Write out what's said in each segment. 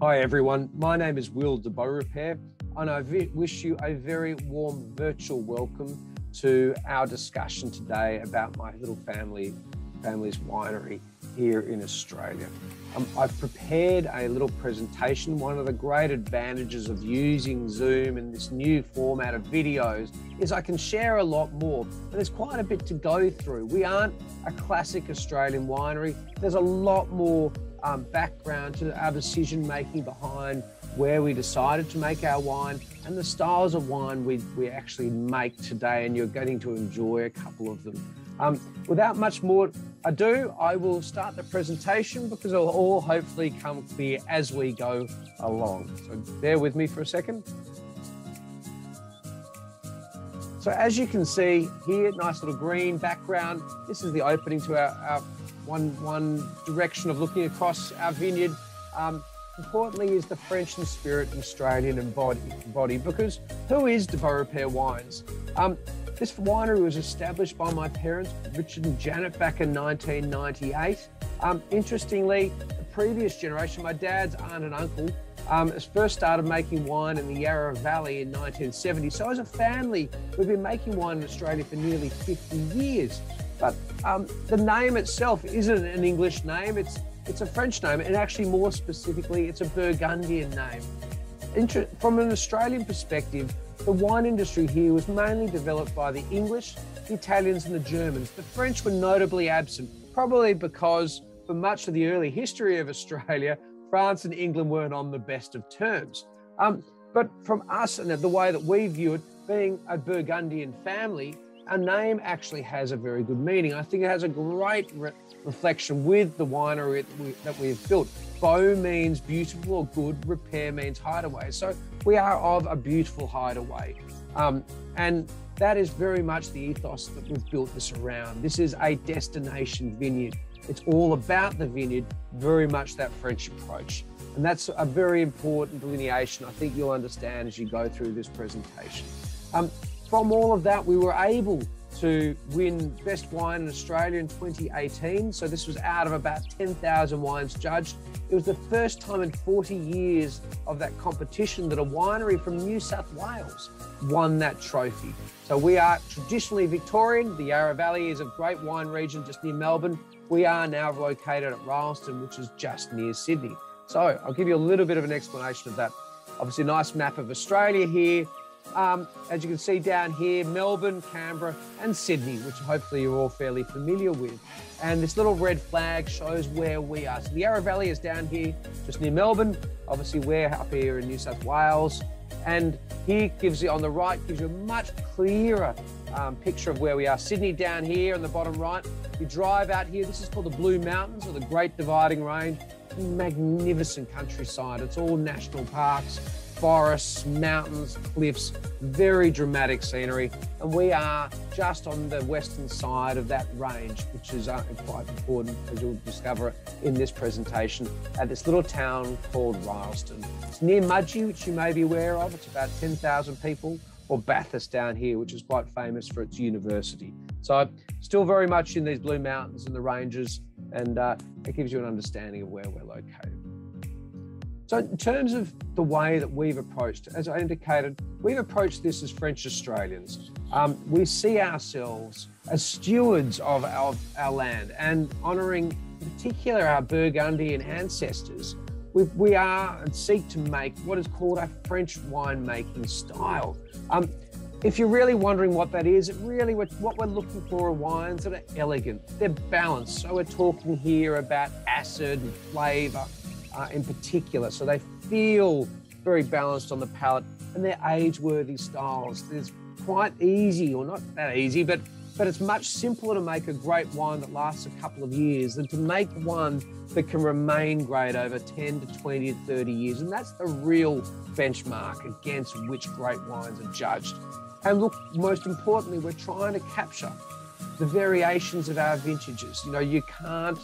Hi, everyone. My name is Will de Beaurepaire, and I wish you a very warm virtual welcome to our discussion today about my little family family's winery here in Australia. Um, I've prepared a little presentation. One of the great advantages of using Zoom and this new format of videos is I can share a lot more. And there's quite a bit to go through. We aren't a classic Australian winery. There's a lot more um, background to our decision making behind where we decided to make our wine and the styles of wine we, we actually make today. And you're getting to enjoy a couple of them. Um, without much more ado, I will start the presentation because it'll all hopefully come clear as we go along. So bear with me for a second. So as you can see here, nice little green background. This is the opening to our, our one, one direction of looking across our vineyard. Um, importantly is the French in spirit and Australian in body, body because who is de Beaurepaire Wines? Um, this winery was established by my parents, Richard and Janet, back in 1998. Um, interestingly, the previous generation, my dad's aunt and uncle, um, first started making wine in the Yarra Valley in 1970. So, as a family, we've been making wine in Australia for nearly 50 years. But um, the name itself isn't an English name, it's, it's a French name, and actually, more specifically, it's a Burgundian name. Inter- from an Australian perspective, the wine industry here was mainly developed by the English, the Italians, and the Germans. The French were notably absent, probably because for much of the early history of Australia, France and England weren't on the best of terms. Um, but from us and the way that we view it, being a Burgundian family, our name actually has a very good meaning. I think it has a great re- reflection with the winery that, we, that we've built. Beau means beautiful or good, repaire means hideaway. So we are of a beautiful hideaway. Um, and that is very much the ethos that we've built this around. This is a destination vineyard. It's all about the vineyard, very much that French approach. And that's a very important delineation I think you'll understand as you go through this presentation. Um, from all of that, we were able to win Best Wine in Australia in 2018. So this was out of about 10,000 wines judged. It was the first time in 40 years of that competition that a winery from New South Wales won that trophy. So we are traditionally Victorian. The Yarra Valley is a great wine region just near Melbourne. We are now located at Rylstone, which is just near Sydney. So I'll give you a little bit of an explanation of that. Obviously, nice map of Australia here. Um, as you can see down here, Melbourne, Canberra, and Sydney, which hopefully you're all fairly familiar with. And this little red flag shows where we are. So the Yarra Valley is down here, just near Melbourne. Obviously, we're up here in New South Wales. And here gives you, on the right, gives you a much clearer um, picture of where we are. Sydney down here on the bottom right. You drive out here, this is called the Blue Mountains or the Great Dividing Range. Magnificent countryside. It's all national parks forests, mountains, cliffs, very dramatic scenery. And we are just on the western side of that range, which is uh, quite important, as you'll discover in this presentation, at this little town called Rylstone. It's near Mudgee, which you may be aware of. It's about 10,000 people, or Bathurst down here, which is quite famous for its university. So, still very much in these Blue Mountains and the ranges, and uh, it gives you an understanding of where we're located. So, in terms of the way that we've approached, as I indicated, we've approached this as French Australians. Um, we see ourselves as stewards of our, our land and honouring, in particular, our Burgundian ancestors. We, we are and seek to make what is called a French winemaking style. Um, if you're really wondering what that is, really what we're looking for are wines that are elegant, they're balanced. So we're talking here about acid and flavour, uh, in particular. So they feel very balanced on the palate and they're age-worthy styles. It's quite easy, or not that easy, but but it's much simpler to make a great wine that lasts a couple of years than to make one that can remain great over 10 to 20 to 30 years. And that's the real benchmark against which great wines are judged. And look, most importantly, we're trying to capture the variations of our vintages. You know, you can't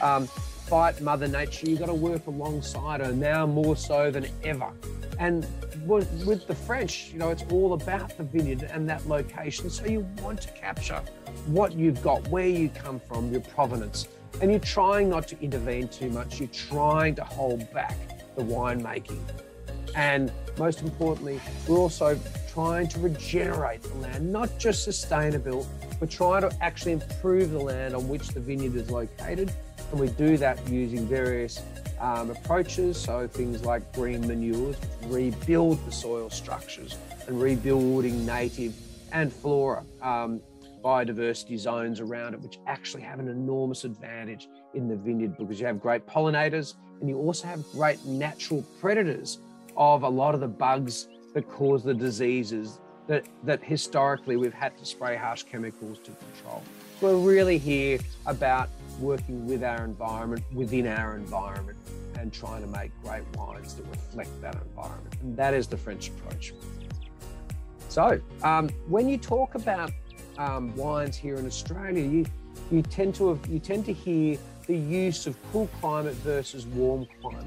um, fight Mother Nature. You've got to work alongside her now more so than ever. And with the French, you know, it's all about the vineyard and that location. So you want to capture what you've got, where you come from, your provenance. And you're trying not to intervene too much. You're trying to hold back the winemaking. And most importantly, we're also trying to regenerate the land, not just sustainable, but trying to actually improve the land on which the vineyard is located. And we do that using various um, approaches, so things like green manures, rebuild the soil structures and rebuilding native and flora. Um, biodiversity zones around it, which actually have an enormous advantage in the vineyard because you have great pollinators and you also have great natural predators of a lot of the bugs that cause the diseases that, that historically we've had to spray harsh chemicals to control. We're really here about working with our environment, within our environment, and trying to make great wines that reflect that environment. And that is the French approach. So, um, when you talk about um, wines here in Australia, you you tend to have, you tend to hear the use of cool climate versus warm climate.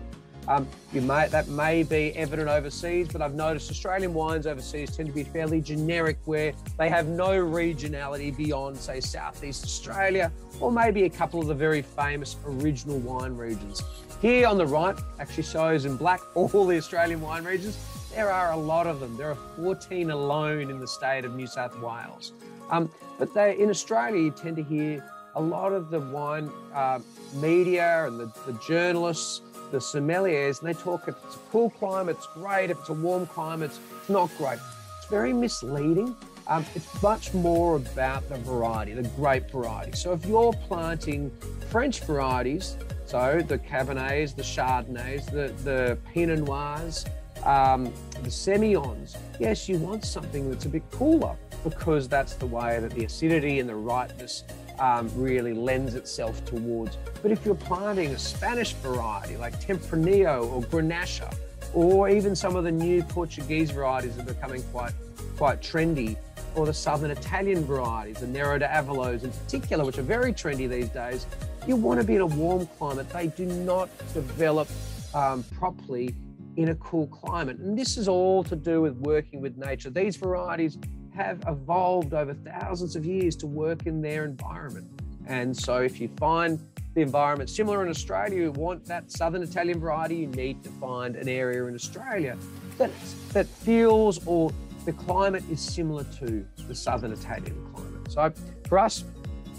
Um, you may that may be evident overseas, but I've noticed Australian wines overseas tend to be fairly generic, where they have no regionality beyond, say, Southeast Australia, or maybe a couple of the very famous original wine regions. Here on the right actually shows in black all the Australian wine regions. There are a lot of them. There are 14 alone in the state of New South Wales. Um, but they, in Australia, you tend to hear a lot of the wine uh, media and the, the, journalists, the sommeliers, and they talk if it's a cool climate, it's great. If it's a warm climate, it's not great. It's very misleading. Um, it's much more about the variety, the grape variety. So if you're planting French varieties, so the Cabernets, the Chardonnays, the, the Pinot Noirs, um, the Semillons, yes, you want something that's a bit cooler because that's the way that the acidity and the ripeness um, really lends itself towards. But if you're planting a Spanish variety like Tempranillo or Grenache, or even some of the new Portuguese varieties that are becoming quite quite trendy, or the southern Italian varieties, the Nero d'Avolos in particular, which are very trendy these days, you want to be in a warm climate. They do not develop um, properly in a cool climate. And this is all to do with working with nature. These varieties have evolved over thousands of years to work in their environment. And so if you find the environment similar in Australia, you want that southern Italian variety, you need to find an area in Australia that, that feels or the climate is similar to the southern Italian climate. So for us,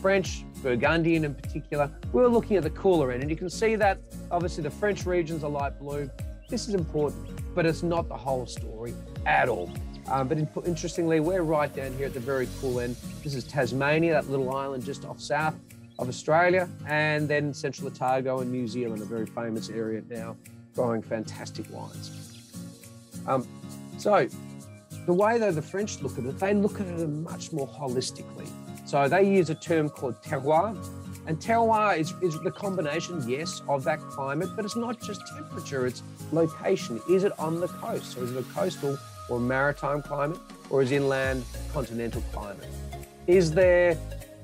French, Burgundian in particular, we're looking at the cooler end. And you can see that obviously the French regions are light blue. This is important, but it's not the whole story at all. Um, but in, interestingly, we're right down here at the very cool end. This is Tasmania, that little island just off south of Australia, and then Central Otago and New Zealand, a very famous area now, growing fantastic wines. Um, so, the way though the French look at it, they look at it much more holistically. So they use a term called terroir, and terroir is, is the combination, yes, of that climate, but it's not just temperature, it's location. Is it on the coast? So is it a coastal or maritime climate, or is inland continental climate? Is there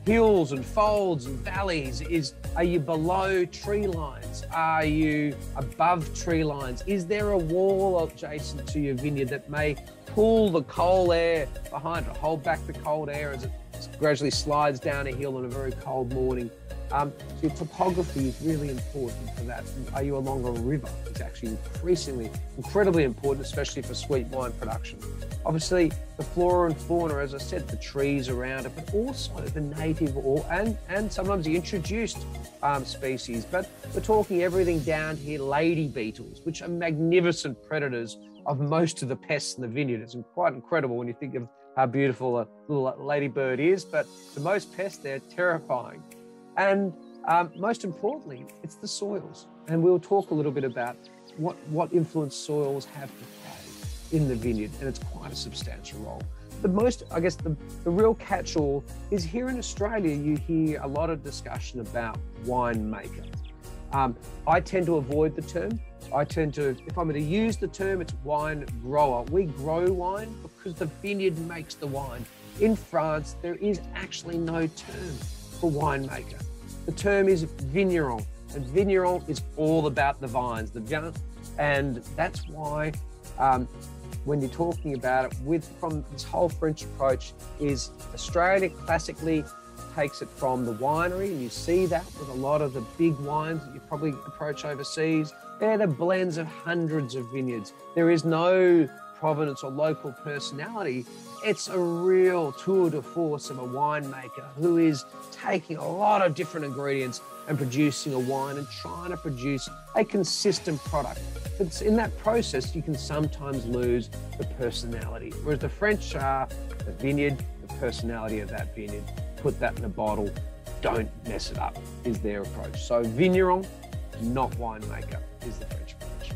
hills and folds and valleys? Is are you below tree lines? Are you above tree lines? Is there a wall adjacent to your vineyard that may pull the cold air behind it, hold back the cold air as it gradually slides down a hill on a very cold morning? Um, so your topography is really important for that. Are you along a river? It's actually increasingly, incredibly important, especially for sweet wine production. Obviously, the flora and fauna, as I said, the trees around it, but also the native or and and sometimes the introduced um, species. But we're talking everything down here, lady beetles, which are magnificent predators of most of the pests in the vineyard. It's quite incredible when you think of how beautiful a little ladybird is, but the most pests, they're terrifying. And um, most importantly, it's the soils. And we'll talk a little bit about what, what influence soils have to play in the vineyard, and it's quite a substantial role. The most, I guess, the, the real catch all is here in Australia, you hear a lot of discussion about winemaker. Um, I tend to avoid the term. I tend to, if I'm going to use the term, it's wine grower. We grow wine because the vineyard makes the wine. In France, there is actually no term for winemaker. The term is vigneron, and vigneron is all about the vines, the vin, and that's why um, when you're talking about it with from this whole French approach is Australia classically takes it from the winery, and you see that with a lot of the big wines that you probably approach overseas. They're the blends of hundreds of vineyards. There is no provenance or local personality. It's a real tour de force of a winemaker who is taking a lot of different ingredients and producing a wine and trying to produce a consistent product. But in that process, you can sometimes lose the personality. Whereas the French are the vineyard, the personality of that vineyard. Put that in a bottle, don't mess it up, is their approach. So, vigneron, not winemaker, is the French approach.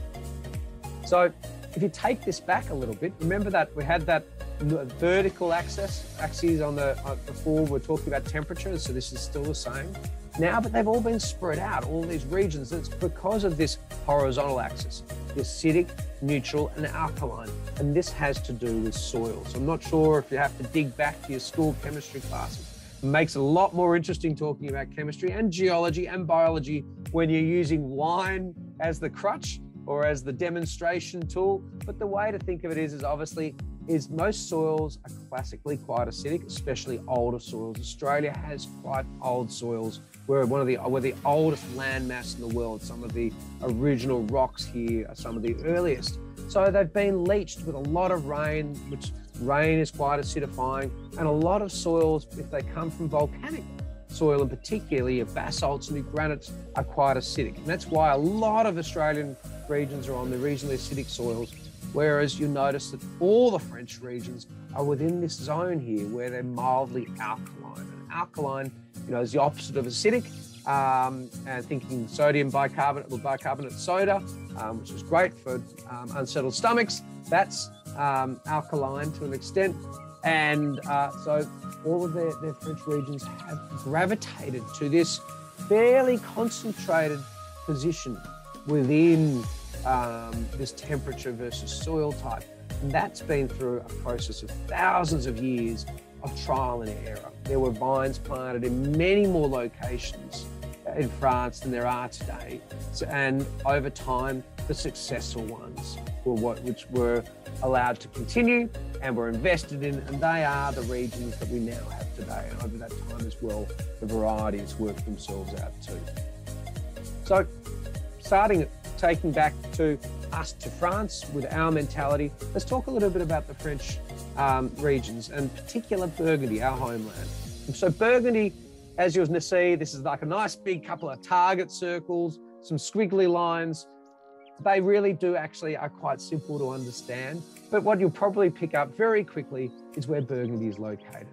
So, if you take this back a little bit, remember that we had that vertical axis, axes on the uh, before we're talking about temperature, so this is still the same now, but they've all been spread out, all these regions. It's because of this horizontal axis, the acidic, neutral, and alkaline. And this has to do with soils. So I'm not sure if you have to dig back to your school chemistry classes. It makes it a lot more interesting talking about chemistry and geology and biology when you're using wine as the crutch or as the demonstration tool. But the way to think of it is, is obviously is most soils are classically quite acidic, especially older soils. Australia has quite old soils. We're one of the we're the oldest landmass in the world. Some of the original rocks here are some of the earliest. So they've been leached with a lot of rain, which rain is quite acidifying, and a lot of soils, if they come from volcanic soil in particular, your basalts and your granites are quite acidic. And that's why a lot of Australian regions are on the regionally acidic soils, whereas you notice that all the French regions are within this zone here where they're mildly alkaline. And alkaline, you know, is the opposite of acidic. Um, and thinking sodium bicarbonate or bicarbonate soda, um, which is great for um, unsettled stomachs. That's um, alkaline to an extent. And uh, so all of their, their French regions have gravitated to this fairly concentrated position within um, this temperature versus soil type. And that's been through a process of thousands of years of trial and error. There were vines planted in many more locations in France than there are today. So, and over time, the successful ones were what, which were allowed to continue and were invested in, and they are the regions that we now have today. And over that time as well, the varieties work themselves out too. So, starting taking back to us to France with our mentality, let's talk a little bit about the French um, regions, and particular Burgundy, our homeland. So Burgundy, as you'll see, this is like a nice big couple of target circles, some squiggly lines. They really do actually are quite simple to understand. But what you'll probably pick up very quickly is where Burgundy is located.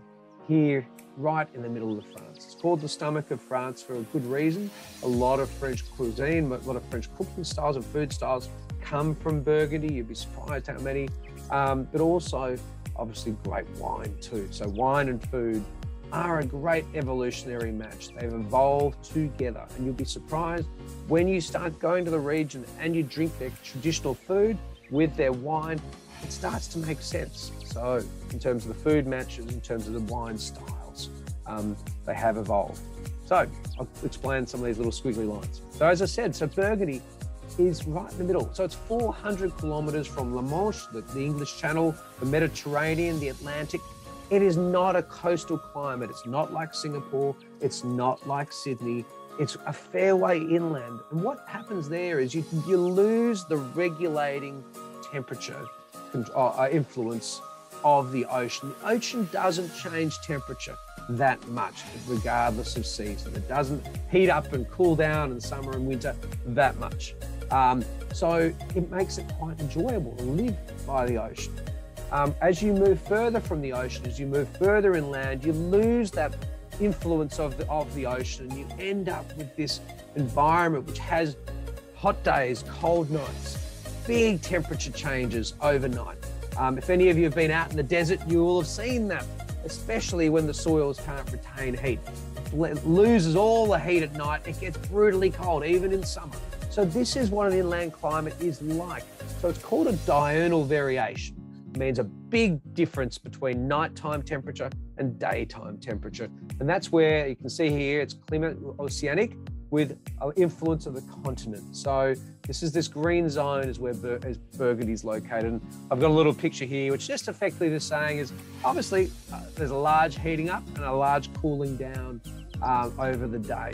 Here, right in the middle of France. It's called the stomach of France for a good reason. A lot of French cuisine, a lot of French cooking styles and food styles come from Burgundy. You'd be surprised how many. Um, but also, obviously, great wine too. So, wine and food are a great evolutionary match. They've evolved together, and you'll be surprised when you start going to the region and you drink their traditional food with their wine, it starts to make sense. So, in terms of the food matches, in terms of the wine styles, um, they have evolved. So, I'll explain some of these little squiggly lines. So, as I said, so Burgundy is right in the middle. So, it's 400 kilometers from La Manche, the, the English Channel, the Mediterranean, the Atlantic, it is not a coastal climate. It's not like Singapore. It's not like Sydney. It's a fair way inland. And what happens there is you, you lose the regulating temperature uh, influence of the ocean. The ocean doesn't change temperature that much, regardless of season. It doesn't heat up and cool down in summer and winter that much. Um, so it makes it quite enjoyable to live by the ocean. Um, as you move further from the ocean, as you move further inland, you lose that influence of the, of the ocean and you end up with this environment which has hot days, cold nights, big temperature changes overnight. Um, if any of you have been out in the desert, you will have seen that, especially when the soils can't retain heat. It loses all the heat at night. It gets brutally cold, even in summer. So this is what an inland climate is like. So it's called a diurnal variation means a big difference between nighttime temperature and daytime temperature. And that's where you can see here it's climat oceanic. With influence of the continent. So this is this green zone is where Bur- is Burgundy is located. And I've got a little picture here, which just effectively is saying is obviously uh, there's a large heating up and a large cooling down um, over the day.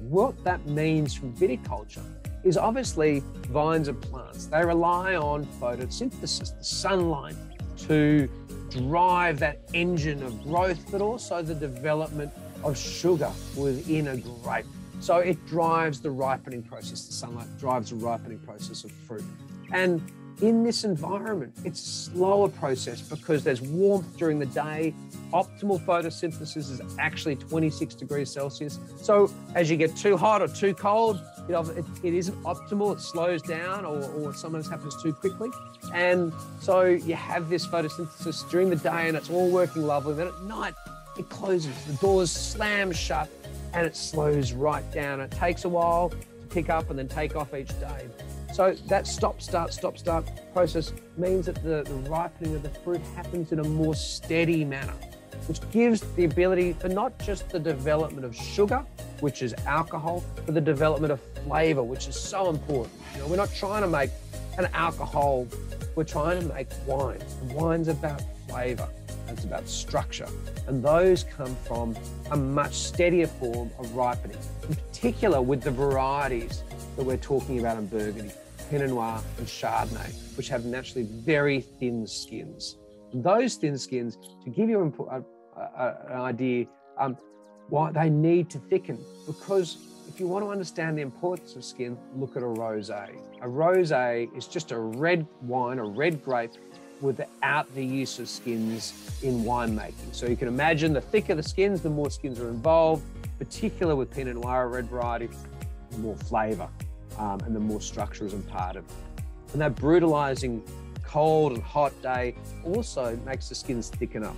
What that means from viticulture is obviously vines and plants. They rely on photosynthesis, the sunlight, to drive that engine of growth, but also the development of sugar within a grape. So it drives the ripening process. The sunlight drives the ripening process of fruit. And in this environment, it's a slower process because there's warmth during the day. Optimal photosynthesis is actually 26 degrees Celsius. So as you get too hot or too cold, you know, it, it isn't optimal. It slows down or, or sometimes happens too quickly. And so you have this photosynthesis during the day and it's all working lovely. Then at night, it closes. The doors slam shut and it slows right down. It takes a while to pick up and then take off each day. So that stop, start, stop, start process means that the, the ripening of the fruit happens in a more steady manner, which gives the ability for not just the development of sugar, which is alcohol, but the development of flavor, which is so important. You know, we're not trying to make an alcohol, we're trying to make wine. And wine's about flavor, it's about structure. And those come from a much steadier form of ripening, in particular with the varieties that we're talking about in Burgundy. Pinot Noir and Chardonnay, which have naturally very thin skins. And those thin skins, to give you a, a, an idea, um, why they need to thicken because if you want to understand the importance of skin, look at a rosé. A rosé is just a red wine, a red grape without the use of skins in winemaking. So you can imagine the thicker the skins, the more skins are involved, particularly with Pinot Noir, red variety, the more flavour um, and the more structure is imparted. And that brutalizing cold and hot day also makes the skins thicken up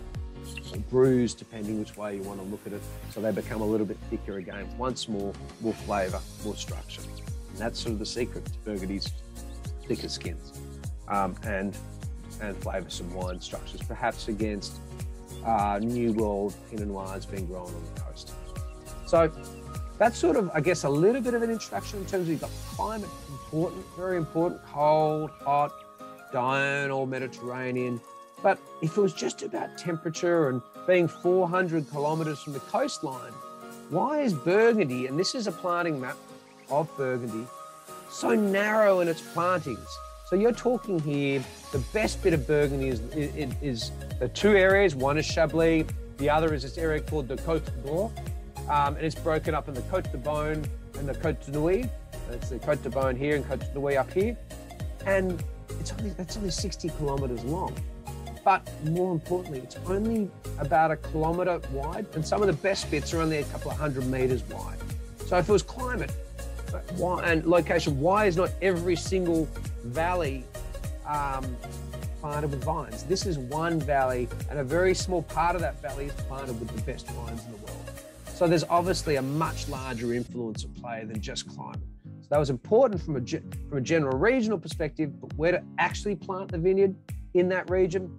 or bruise, depending which way you want to look at it. So they become a little bit thicker again. Once more, more flavour, more structure. And that's sort of the secret to Burgundy's thicker skins um, and and flavoursome wine structures, perhaps against uh, New World Pinot Noirs being grown on the coast. So that's sort of, I guess, a little bit of an introduction in terms of the climate, important, very important, cold, hot, diurnal, Mediterranean. But if it was just about temperature and being 400 kilometres from the coastline, why is Burgundy, and this is a planting map of Burgundy, so narrow in its plantings? So you're talking here, the best bit of Burgundy is, is, is the two areas. One is Chablis, the other is this area called the Côte d'Or, um, and it's broken up in the Côte de Beaune and the Côte de Nuits. It's the Côte de Beaune here and Côte de Nuits up here. And it's only, that's only 60 kilometres long. But more importantly, it's only about a kilometre wide, and some of the best bits are only a couple of hundred metres wide. So if it was climate why, and location, why is not every single valley um, planted with vines? This is one valley, and a very small part of that valley is planted with the best vines in the world. So there's obviously a much larger influence at play than just climate. So that was important from a, from a general regional perspective, but where to actually plant the vineyard in that region,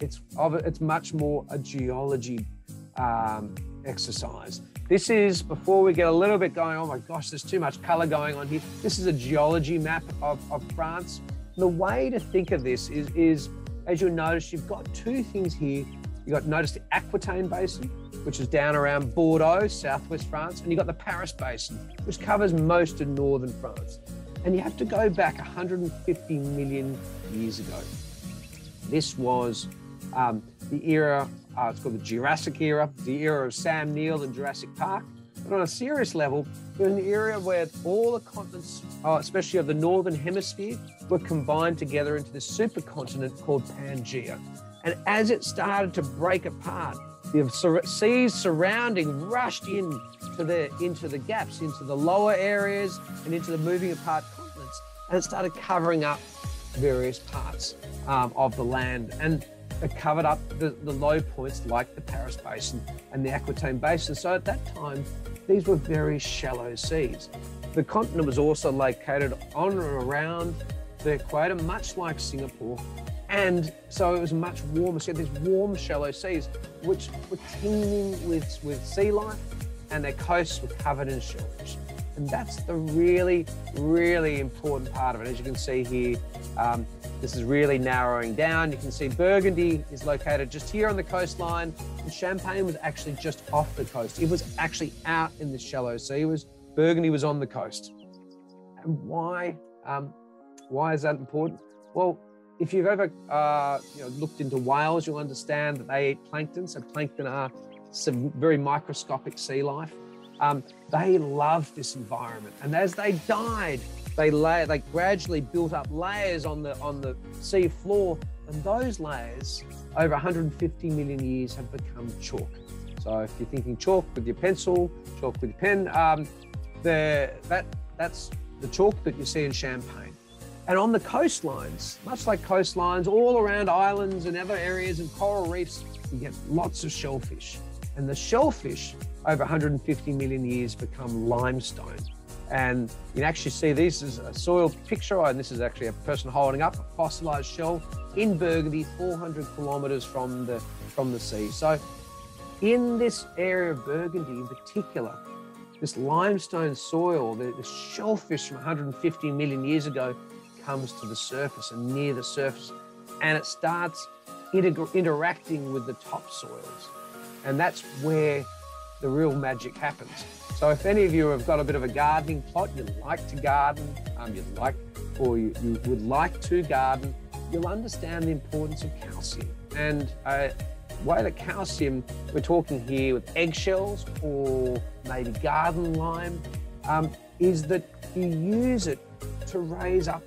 it's, it's much more a geology um, exercise. This is, before we get a little bit going, oh my gosh, there's too much color going on here. This is a geology map of, of France. The way to think of this is, is, as you'll notice, you've got two things here. You've got, notice the Aquitaine Basin, which is down around Bordeaux, southwest France, and you've got the Paris Basin, which covers most of northern France. And you have to go back 150 million years ago. This was um, the era, uh, it's called the Jurassic era, the era of Sam Neill and Jurassic Park. But on a serious level, it was an area where all the continents, uh, especially of the northern hemisphere, were combined together into this supercontinent called Pangaea. And as it started to break apart, the seas surrounding rushed in to the into the gaps, into the lower areas, and into the moving apart continents, and it started covering up various parts um, of the land, and it covered up the, the low points like the Paris Basin and the Aquitaine Basin. So at that time, these were very shallow seas. The continent was also located on and around the equator, much like Singapore, and so it was much warmer. So you had these warm, shallow seas, which were teeming with, with sea life and their coasts were covered in shellfish. And that's the really, really important part of it. As you can see here, um, this is really narrowing down. You can see Burgundy is located just here on the coastline, and Champagne was actually just off the coast. It was actually out in the shallow sea. It was Burgundy was on the coast. And why? Um, why is that important? Well, if you've ever uh, you know, looked into whales, you'll understand that they eat plankton. So plankton are some very microscopic sea life. Um, they loved this environment, and as they died, they lay, they gradually built up layers on the on the sea floor, and those layers, over 150 million years, have become chalk. So if you're thinking chalk with your pencil, chalk with your pen, um, the, that that's the chalk that you see in Champagne. And on the coastlines, much like coastlines, all around islands and other areas and coral reefs, you get lots of shellfish. And the shellfish, over 150 million years, become limestone. And you can actually see this is a soil picture, and this is actually a person holding up a fossilized shell in Burgundy, 400 kilometers from the, from the sea. So in this area of Burgundy in particular, this limestone soil, the, the shellfish from 150 million years ago comes to the surface and near the surface, and it starts inter interacting with the topsoils. And that's where the real magic happens. So if any of you have got a bit of a gardening plot, you like to garden, um, you'd like, or you, you would like to garden, you'll understand the importance of calcium. And uh, way that calcium, we're talking here with eggshells or maybe garden lime, um, is that you use it to raise up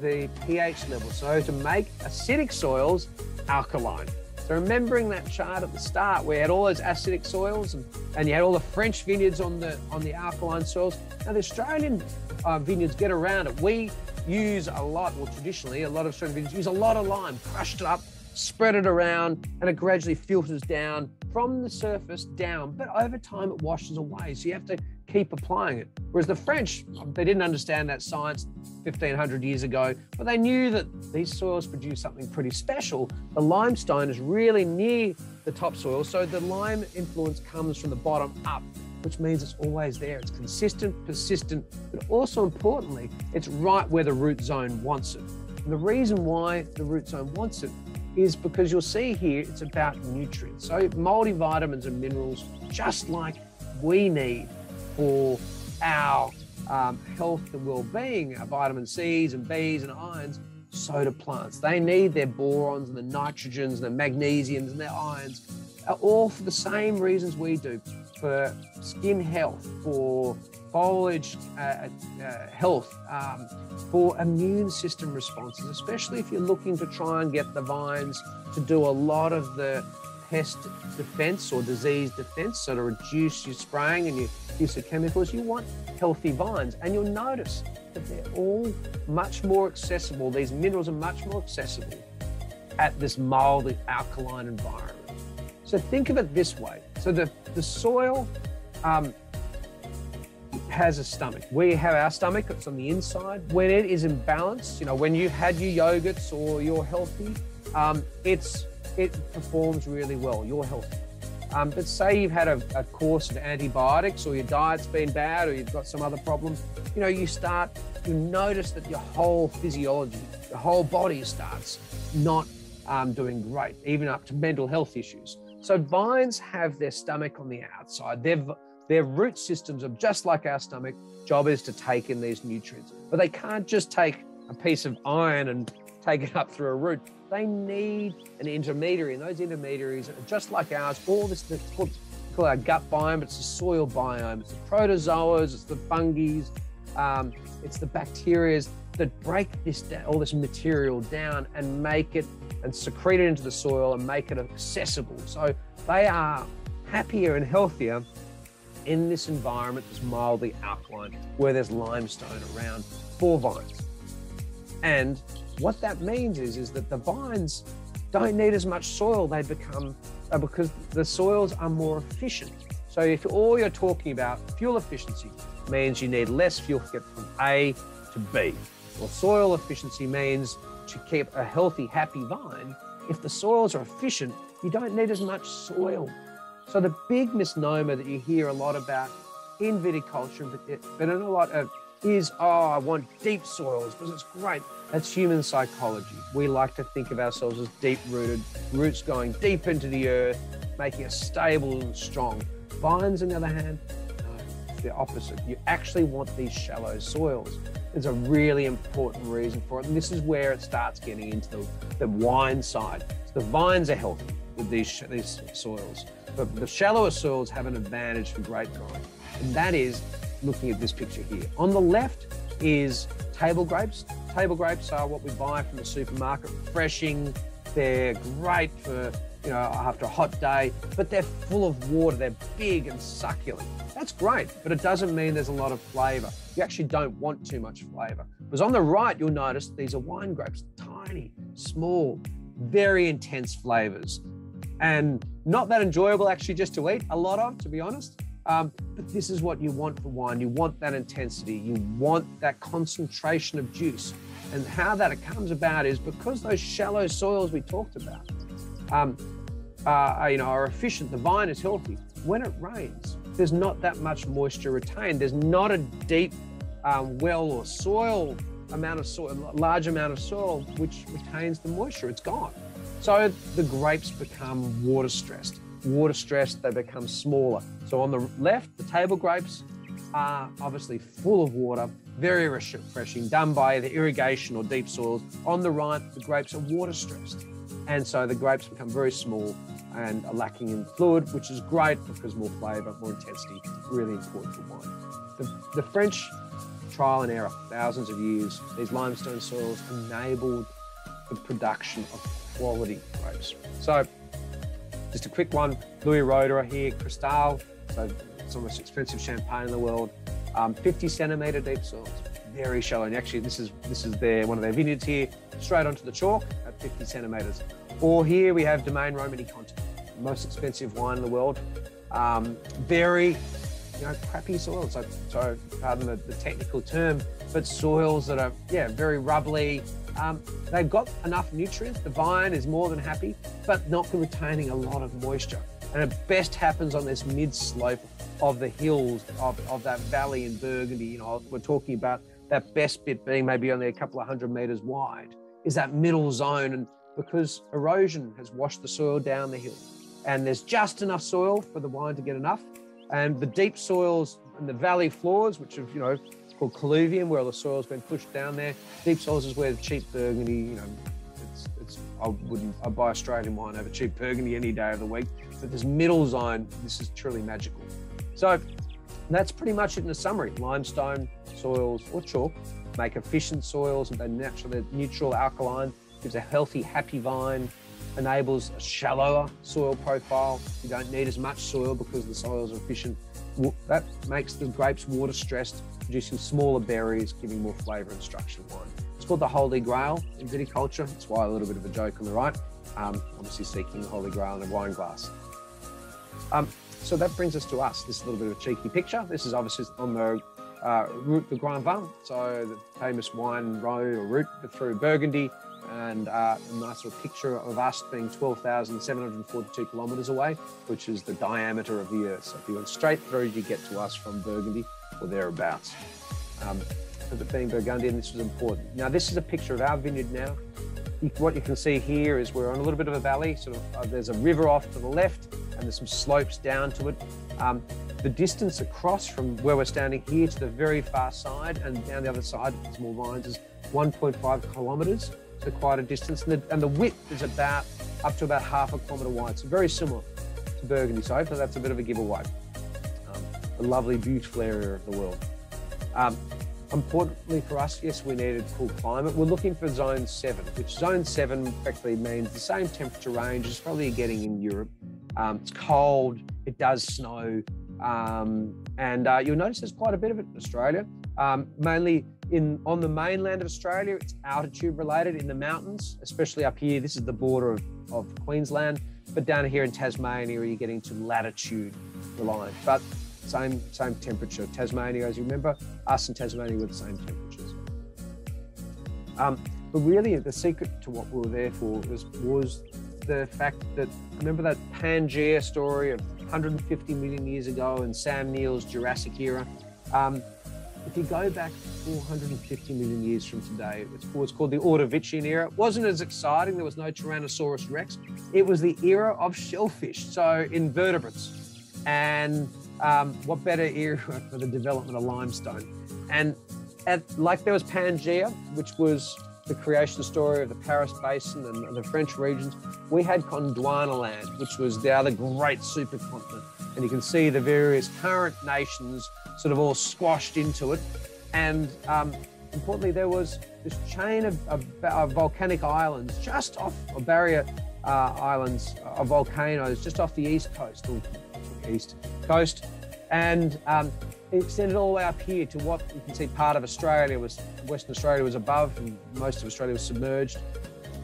the pH level. So to make acidic soils alkaline. So remembering that chart at the start where you had all those acidic soils and, and you had all the French vineyards on the on the alkaline soils. Now the Australian uh, vineyards get around it. We use a lot, well traditionally, a lot of Australian vineyards use a lot of lime, crushed it up, spread it around, and it gradually filters down from the surface down. But over time, it washes away. So you have to keep applying it. Whereas the French, they didn't understand that science 1500 years ago, but they knew that these soils produce something pretty special. The limestone is really near the topsoil, so the lime influence comes from the bottom up, which means it's always there. It's consistent, persistent, but also importantly, it's right where the root zone wants it. And the reason why the root zone wants it is because you'll see here it's about nutrients. So multivitamins and minerals, just like we need for our um, health and well-being, our vitamin C's and B's and irons, so do plants. They need their borons and the nitrogens and the magnesiums and their irons, all for the same reasons we do, for skin health, for foliage uh, uh, health, um, for immune system responses, especially if you're looking to try and get the vines to do a lot of the pest defense or disease defense, so to reduce your spraying and your use of chemicals, you want healthy vines. And you'll notice that they're all much more accessible. These minerals are much more accessible at this mild alkaline environment. So think of it this way. So the, the soil um, has a stomach. We have our stomach, it's on the inside. When it is in balance, you know, when you've had your yogurts or you're healthy, um, it's it performs really well. You're healthy. Um, but say you've had a, a, course of antibiotics or your diet's been bad or you've got some other problems, you know, you start, you notice that your whole physiology, your whole body starts not um, doing great, even up to mental health issues. So vines have their stomach on the outside. Their, their root systems are just like our stomach. Job is to take in these nutrients, but they can't just take a piece of iron and take it up through a root. They need an intermediary, and those intermediaries are just like ours. All this that's called, our gut biome, it's the soil biome. It's the protozoas, it's the fungi, um, it's the bacteria that break this all this material down and make it and secrete it into the soil and make it accessible. So they are happier and healthier in this environment that's mildly alkaline, where there's limestone around for vines. And what that means is, is that the vines don't need as much soil. They become, uh, because the soils are more efficient. So if all you're talking about fuel efficiency means you need less fuel to get from A to B. Well, soil efficiency means to keep a healthy, happy vine. If the soils are efficient, you don't need as much soil. So the big misnomer that you hear a lot about in viticulture, but, but in a lot of is, oh, I want deep soils because it's great. That's human psychology. We like to think of ourselves as deep rooted, roots going deep into the earth, making us stable and strong. Vines, on the other hand, the opposite. You actually want these shallow soils. There's a really important reason for it. And this is where it starts getting into the, the wine side. So the vines are healthy with these, these soils, but the shallower soils have an advantage for grape growing. And that is looking at this picture here. On the left is table grapes. Table grapes are what we buy from the supermarket, refreshing. They're great for, you know, after a hot day, but they're full of water. They're big and succulent. That's great, but it doesn't mean there's a lot of flavor. You actually don't want too much flavor. Because on the right, you'll notice these are wine grapes, tiny, small, very intense flavors. And not that enjoyable actually just to eat, a lot of, to be honest. Um, but this is what you want for wine. You want that intensity. You want that concentration of juice. And how that comes about is because those shallow soils we talked about, um, uh, you know, are efficient. The vine is healthy. When it rains, there's not that much moisture retained. There's not a deep um, well or soil amount of soil, large amount of soil which retains the moisture. It's gone. So the grapes become water stressed water stressed, they become smaller. So on the left, the table grapes are obviously full of water, very refreshing, done by the irrigation or deep soils. On the right, the grapes are water stressed. And so the grapes become very small and are lacking in fluid, which is great because more flavour, more intensity, really important for wine. The, the French trial and error, thousands of years, these limestone soils enabled the production of quality grapes. So just a quick one, Louis Roederer here, Cristal, so it's the most expensive champagne in the world. Um, 50 centimeter deep soils, very shallow. And actually, this is this is their one of their vineyards here, straight onto the chalk at 50 centimeters. Or here we have Domaine Romanée Conti, most expensive wine in the world. Um, very, you know, crappy soils. So, so pardon the, the technical term, but soils that are yeah very rubbly, um, they've got enough nutrients. The vine is more than happy, but not retaining a lot of moisture. And it best happens on this mid slope of the hills of, of that valley in Burgundy. You know, we're talking about that best bit being maybe only a couple of hundred meters wide, is that middle zone. And because erosion has washed the soil down the hill, and there's just enough soil for the wine to get enough. And the deep soils and the valley floors, which have, you know, called colluvium, where all the soil's been pushed down there. Deep soils is where cheap Burgundy, you know, it's, it's I wouldn't, I buy Australian wine over cheap Burgundy any day of the week. But this middle zone, this is truly magical. So that's pretty much it in a summary. Limestone soils or chalk make efficient soils and they're naturally neutral alkaline, gives a healthy, happy vine, enables a shallower soil profile. You don't need as much soil because the soils are efficient. That makes the grapes water stressed producing smaller berries, giving more flavour and structure to wine. It's called the Holy Grail in viticulture. That's why a little bit of a joke on the right. Um, obviously seeking the Holy Grail in a wine glass. Um, so that brings us to us. This is a little bit of a cheeky picture. This is obviously on the uh, route de Grand Vin, so the famous wine road or route through Burgundy, and uh, a nice little picture of us being 12,742 kilometres away, which is the diameter of the Earth. So if you went straight through, you get to us from Burgundy or thereabouts. Um, the being Burgundian, this was important. Now, this is a picture of our vineyard now. What you can see here is we're on a little bit of a valley. Sort of, uh, there's a river off to the left, and there's some slopes down to it. Um, the distance across from where we're standing here to the very far side and down the other side, there's more vines, is 1.5 kilometres. So quite a distance, and the, and the width is about up to about half a kilometre wide. So very similar to Burgundy. So hopefully that's a bit of a giveaway a lovely, beautiful area of the world. Um, importantly for us, yes, we needed cool climate. We're looking for zone seven, which zone seven effectively means the same temperature range as probably you're getting in Europe. Um, it's cold, it does snow, um, and uh, you'll notice there's quite a bit of it in Australia. Um, mainly in on the mainland of Australia, it's altitude related in the mountains, especially up here. This is the border of, of Queensland, but down here in Tasmania, you're getting to latitude reliant. But same same temperature. Tasmania, as you remember, us and Tasmania were the same temperatures. Um, but really, the secret to what we were there for was was the fact that remember that Pangea story of 150 million years ago in Sam Neill's Jurassic era. Um, if you go back 450 million years from today, it's, what's called the Ordovician era. It wasn't as exciting. There was no Tyrannosaurus rex. It was the era of shellfish, so invertebrates. And um, what better era for the development of limestone? And at, like there was Pangea, which was the creation story of the Paris Basin and the French regions, we had Gondwana land, which was the other great supercontinent. And you can see the various current nations sort of all squashed into it. And um, importantly, there was this chain of, of, of, volcanic islands just off, of barrier uh, islands of volcanoes just off the east coast, or east coast. And um, extended all the way up here to what you can see part of Australia was, Western Australia was above and most of Australia was submerged.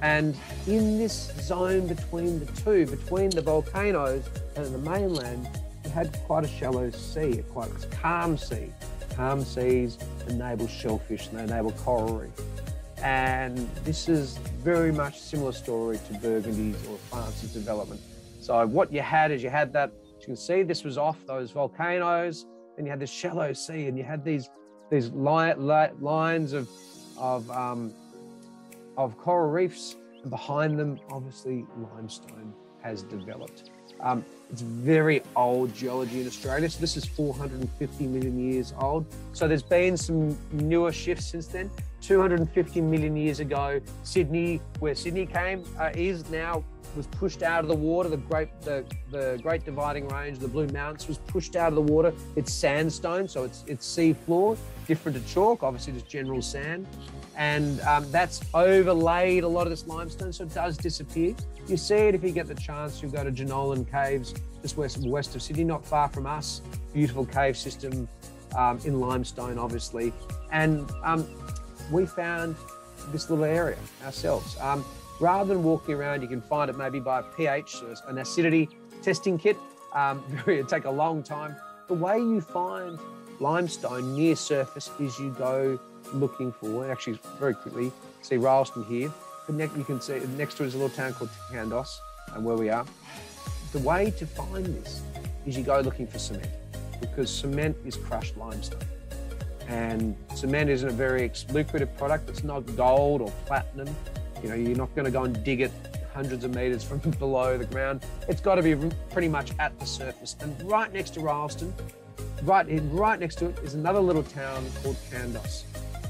And in this zone between the two, between the volcanoes and the mainland, you had quite a shallow sea, a quite a calm sea. Calm seas enable shellfish and they enable coral reef. And this is very much similar story to Burgundy's or France's development. So what you had is you had that, you can see this was off those volcanoes, and you had this shallow sea, and you had these these li li lines of of um, of coral reefs, and behind them, obviously, limestone has developed. Um, it's very old geology in Australia. So this is 450 million years old. So there's been some newer shifts since then. 250 million years ago, Sydney, where Sydney came, uh, is now was pushed out of the water. The great the, the Great Dividing Range, the Blue Mountains, was pushed out of the water. It's sandstone, so it's it's sea floor, different to chalk. Obviously, just general sand, and um, that's overlaid a lot of this limestone, so it does disappear. You see it if you get the chance. You'll go to Jenolan Caves, just west west of Sydney, not far from us. Beautiful cave system um, in limestone, obviously, and um, we found this little area ourselves. Um, rather than walking around, you can find it maybe by a pH, an acidity testing kit. Um, it take a long time. The way you find limestone near surface is you go looking for, actually very quickly, see Rylstone here. But next, You can see next to it is a little town called Kandos and where we are. The way to find this is you go looking for cement because cement is crushed limestone. And cement isn't a very lucrative product. It's not gold or platinum. You know, you're not going to go and dig it hundreds of meters from below the ground. It's got to be pretty much at the surface. And right next to Rylstone, right in, right next to it is another little town called Kandos.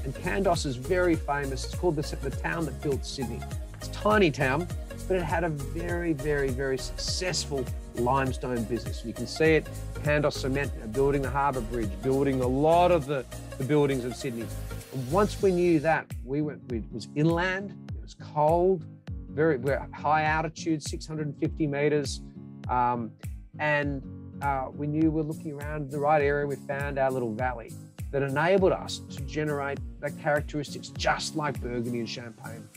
And Kandos is very famous. It's called the, the town that built Sydney. It's a tiny town, but it had a very, very, very successful limestone business. You can see it, Kandos Cement, building the harbour bridge, building a lot of the, the buildings of Sydney. And once we knew that, we went, we, it was inland, it was cold, very we're high altitude, 650 meters. Um, and uh, we knew we are looking around the right area. We found our little valley that enabled us to generate the characteristics just like Burgundy and Champagne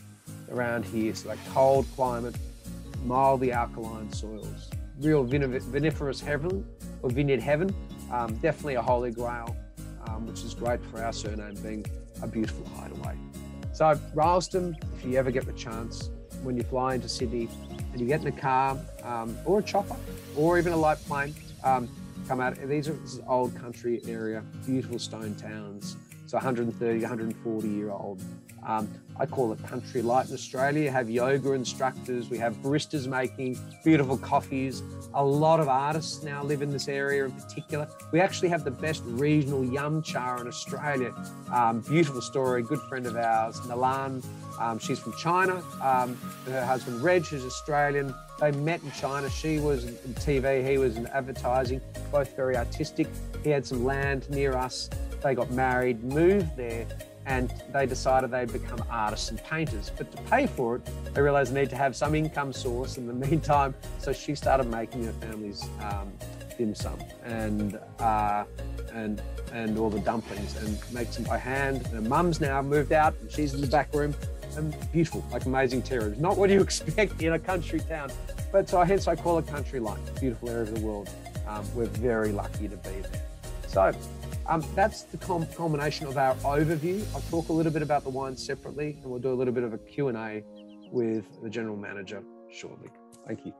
around here. So, like cold climate, mildly alkaline soils, real viniferous heaven or vineyard heaven. Um, definitely a holy grail, um, which is great for our surname being a beautiful hideaway. So Rylstone, if you ever get the chance, when you fly into Sydney and you get in a car um, or a chopper or even a light plane, um, come out. These are this is old country area, beautiful stone towns. So 130, 140 year old. Um, I call it country light in Australia. Have yoga instructors, we have baristas making beautiful coffees. A lot of artists now live in this area in particular. We actually have the best regional yum cha in Australia. Um, beautiful story, good friend of ours, Nalan. Um, she's from China. Um, her husband, Reg, is Australian. They met in China. She was in TV, he was in advertising, both very artistic. He had some land near us. They got married, moved there, and they decided they'd become artists and painters. But to pay for it, they realized they need to have some income source in the meantime. So she started making her family's um, dim sum and uh, and and all the dumplings and makes them by hand. Her mum's now moved out and she's in the back room. Beautiful, like amazing terrace. Not what you expect in a country town, but so hence I call it country life. Beautiful area of the world. Um, we're very lucky to be there. So um, that's the com- culmination of our overview. I'll talk a little bit about the wine separately, and we'll do a little bit of a Q&A with the general manager shortly. Thank you.